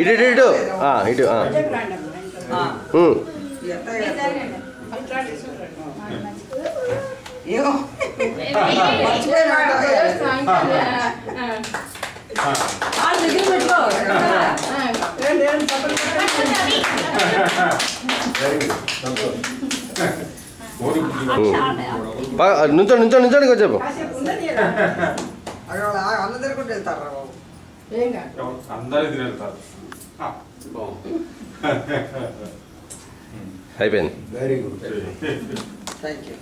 ఇటు ఇటు ఇటు. ఇటు నుంచో నుంచో నుంచోండి కొంచెం అన్న తిరుగుంటూ వెళ్తారా బాబు. అందరూ తినేస్తారు అయిపోయింది. Very good thank you